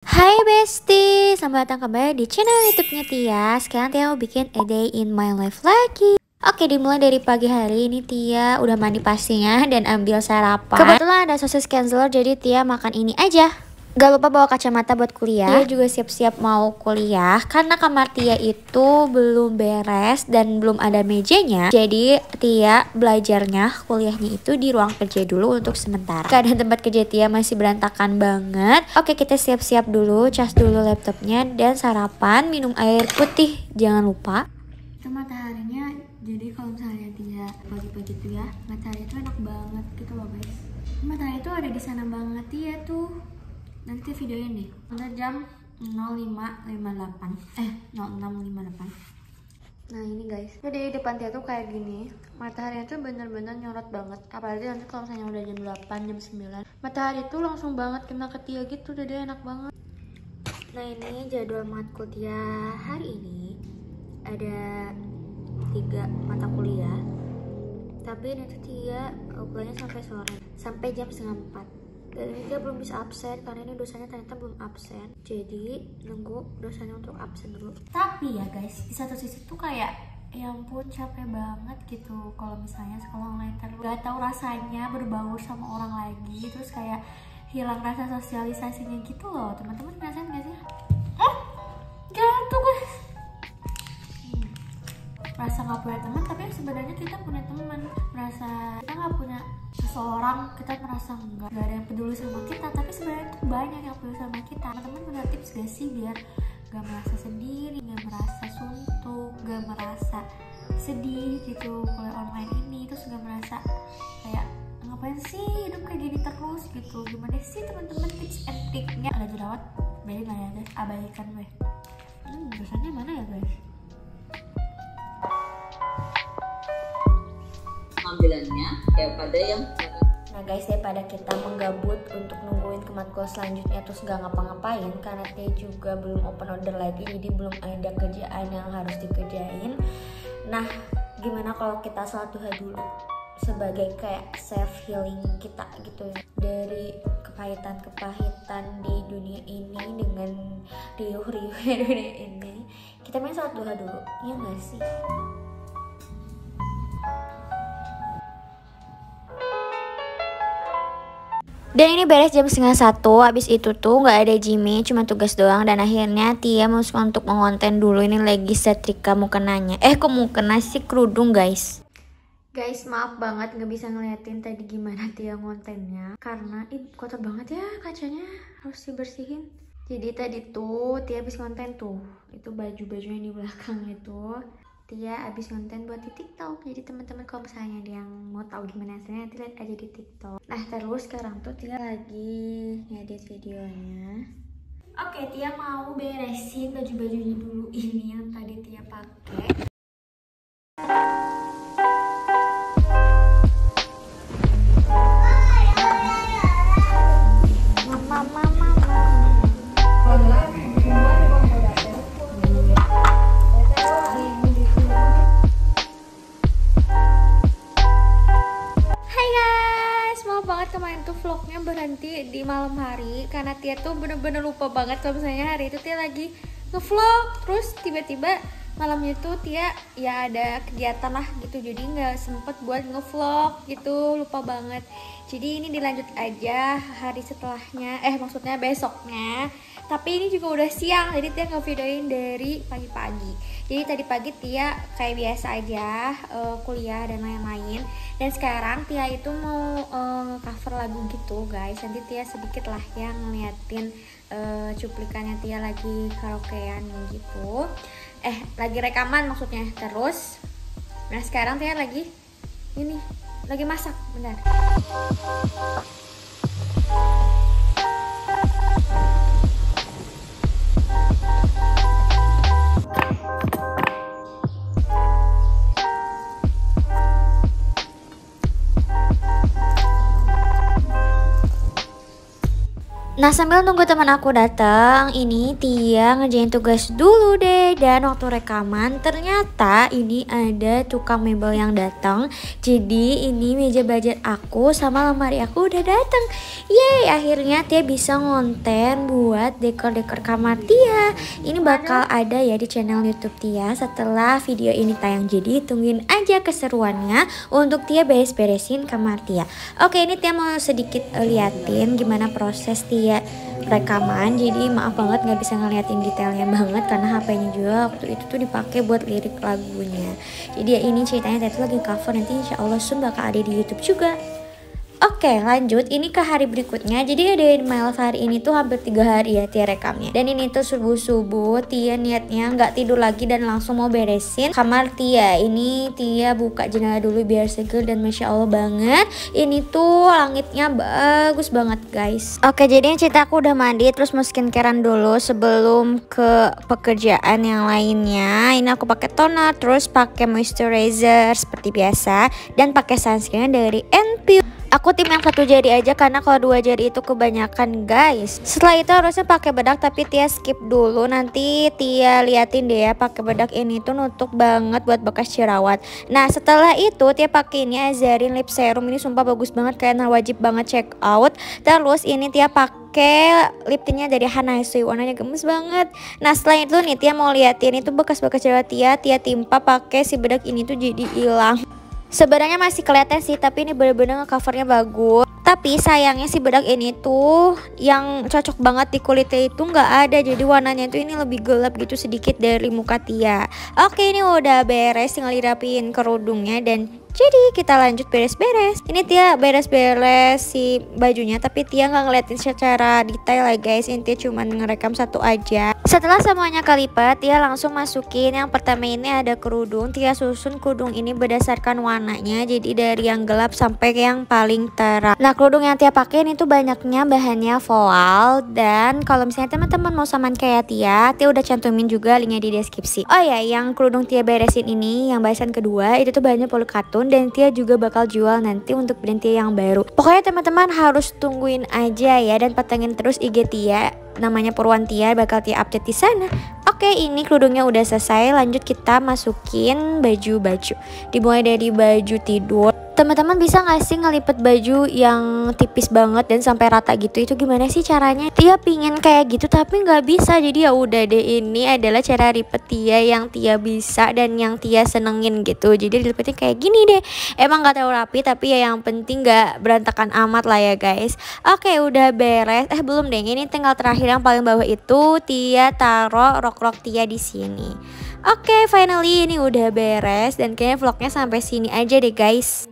Hai Besti, selamat datang kembali di channel YouTube-nya Tia. Sekarang Tia mau bikin a day in my life lagi. Oke, dimulai dari pagi hari ini Tia udah mandi pastinya dan ambil sarapan. Kebetulan ada sosis cancel jadi Tia makan ini aja. Gak lupa bawa kacamata buat kuliah. Tia juga siap-siap mau kuliah karena kamar Tia itu belum beres dan belum ada mejanya. Jadi Tia belajarnya kuliahnya itu di ruang kerja dulu untuk sementara. Keadaan tempat kerja Tia masih berantakan banget. Oke kita siap-siap dulu, cas dulu laptopnya dan sarapan, minum air putih jangan lupa. Itu mataharinya jadi kalau misalnya Tia pagi-pagi tuh ya matahari itu enak banget gitu loh guys. Matahari itu ada di sana banget Tia tuh nanti videoin deh udah jam 05.58 eh 06.58 nah ini guys. Jadi depan dia tuh kayak gini. Matahari itu bener-bener nyorot banget. Apalagi nanti kalau misalnya udah jam 8 jam 9 matahari itu langsung banget kena ke Tia gitu. Jadi enak banget. Nah ini jadwal matkul Tia hari ini. Ada tiga mata kuliah. Tapi nanti Tia kuliahnya sampai sore. Sampai jam setengah empat dan dia belum bisa absen karena ini dosanya ternyata belum absen. Jadi nunggu dosanya untuk absen dulu. Tapi ya guys di satu sisi tuh kayak ya ampun capek banget gitu. Kalau misalnya sekolah online terus gak tahu rasanya berbaur sama orang lagi terus kayak hilang rasa sosialisasinya gitu loh. Teman-teman ngerasain gak sih? Jatuh guys. Hmm. merasa nggak punya teman tapi sebenarnya kita punya teman. Merasa kita nggak punya seseorang kita merasa nggak nggak ada yang peduli sama kita. Tapi sebenarnya tuh banyak yang peduli sama kita. Teman-teman punya tips gak sih biar gak merasa sendiri gak merasa suntuk gak merasa sedih gitu kalau online ini? Terus gak merasa kayak ngapain sih hidup kayak gini terus? gitu. Gimana sih teman-teman tips and triknya? Ada jerawat? Biarin lah ya guys? Abaikan weh. Hmm, dosanya mana ya guys pengambilannya daripada yang Nah guys, daripada kita menggabut untuk nungguin ke matkul selanjutnya terus gak ngapa-ngapain karena dia juga belum open order lagi jadi belum ada kerjaan yang harus dikerjain. Nah, gimana kalau kita sholat duha dulu sebagai kayak self healing kita gitu ya dari kepahitan-kepahitan di dunia ini dengan riuh-riuh dunia ini kita main sholat duha dulu ya gak sih Dan ini beres jam setengah satu, habis itu tuh nggak ada Jimmy, cuma tugas doang. Dan akhirnya Tia memutuskan untuk mengonten dulu, ini lagi setrika mukenanya. Eh kok mukena sih kerudung guys. Guys maaf banget nggak bisa ngeliatin tadi gimana Tia ngontennya. Karena ih kotor banget ya kacanya, harus dibersihin. Jadi tadi tuh Tia habis konten tuh, itu baju-bajunya di belakang itu. Tia abis konten buat di TikTok. Jadi teman-teman kalau misalnya ada yang mau tahu gimana hasilnya nanti lihat aja di TikTok. Nah terus sekarang tuh Tia lagi ngedit videonya. Oke Tia mau beresin baju-bajunya dulu ini yang tadi Tia pakai. Berhenti di malam hari karena Tia tuh bener-bener lupa banget kalau misalnya hari itu Tia lagi ngevlog. Terus tiba-tiba malamnya tuh Tia ya ada kegiatan lah gitu jadi nggak sempet buat ngevlog gitu lupa banget. Jadi ini dilanjut aja hari setelahnya eh maksudnya besoknya. Tapi ini juga udah siang jadi Tia ngevideoin dari pagi-pagi jadi tadi pagi Tia kayak biasa aja eh, kuliah dan lain-lain. Dan sekarang Tia itu mau eh, cover lagu gitu guys. Nanti Tia sedikit lah yang ngeliatin eh, cuplikannya Tia lagi karaokean gitu. Eh lagi rekaman maksudnya terus. Nah sekarang Tia lagi ini lagi masak benar Nah sambil nunggu teman aku datang, ini Tia ngerjain tugas dulu deh dan waktu rekaman ternyata ini ada tukang mebel yang datang. Jadi ini meja budget aku sama lemari aku udah datang. Yeay akhirnya Tia bisa ngonten buat dekor-dekor kamar Tia. Ini bakal ada ya di channel YouTube Tia setelah video ini tayang. Jadi tungguin aja keseruannya untuk Tia beres-beresin kamar Tia. Oke ini Tia mau sedikit liatin gimana proses Tia rekaman jadi maaf banget nggak bisa ngeliatin detailnya banget karena HP-nya juga waktu itu tuh dipakai buat lirik lagunya. Jadi ya ini ceritanya tadi lagi cover nanti insya Allah sun bakal ada di YouTube juga Oke lanjut. Ini ke hari berikutnya. Jadi ada Miles hari ini tuh hampir tiga hari ya Tia rekamnya. Dan ini tuh subuh-subuh Tia niatnya nggak tidur lagi dan langsung mau beresin kamar Tia. Ini Tia buka jendela dulu biar seger dan Masya Allah banget. Ini tuh langitnya bagus banget guys. Oke jadi yang cerita aku udah mandi terus mau skincarean dulu sebelum ke pekerjaan yang lainnya. Ini aku pakai toner terus pakai moisturizer seperti biasa Dan pakai sunscreen dari NPU Aku tim yang satu jari aja karena kalau dua jari itu kebanyakan guys. Setelah itu harusnya pakai bedak tapi Tia skip dulu. Nanti Tia liatin deh ya pakai bedak ini tuh nutup banget buat bekas jerawat. Nah setelah itu Tia pakai ini Azarin lip serum ini sumpah bagus banget kayaknya wajib banget check out. Terus ini Tia pakai lip tintnya dari Hanaisu warnanya gemes banget. Nah setelah itu nih Tia mau liatin itu bekas-bekas jerawat Tia Tia timpa pakai si bedak ini tuh jadi hilang. Sebenarnya masih kelihatan sih, tapi ini bener-bener covernya bagus. Tapi sayangnya si bedak ini tuh yang cocok banget di kulitnya itu nggak ada. Jadi warnanya tuh ini lebih gelap gitu sedikit dari muka Tia. Oke ini udah beres, tinggal dirapiin kerudungnya dan jadi kita lanjut beres-beres. Ini Tia beres-beres si bajunya tapi Tia nggak ngeliatin secara detail ya guys. Ini Tia cuma ngerekam satu aja. Setelah semuanya kelipat, Tia langsung masukin yang pertama ini ada kerudung. Tia susun kerudung ini berdasarkan warnanya. Jadi dari yang gelap sampai yang paling terang. Nah kerudung yang Tia pakai ini tuh banyaknya bahannya voal dan kalau misalnya teman-teman mau saman kayak Tia, Tia udah cantumin juga linknya di deskripsi. Oh ya, yang kerudung Tia beresin ini yang bahasan kedua itu tuh bahannya polikatun dan Tia juga bakal jual nanti untuk brand Tia yang baru. Pokoknya teman-teman harus tungguin aja ya dan patengin terus IG Tia namanya Purwan Tia bakal Tia update di sana. Oke, ini kerudungnya udah selesai. Lanjut kita masukin baju-baju. Dimulai dari baju tidur teman-teman bisa nggak sih ngelipet baju yang tipis banget dan sampai rata gitu? Itu gimana sih caranya? Tia pingin kayak gitu tapi nggak bisa. Jadi ya udah deh ini adalah cara lipet Tia yang Tia bisa dan yang Tia senengin gitu. Jadi dilipetnya kayak gini deh. Emang nggak terlalu rapi tapi ya yang penting nggak berantakan amat lah ya guys. Oke udah beres. Eh belum deh. Ini tinggal terakhir yang paling bawah itu. Tia taruh rok-rok Tia di sini. Oke, finally ini udah beres dan kayaknya vlognya sampai sini aja deh guys.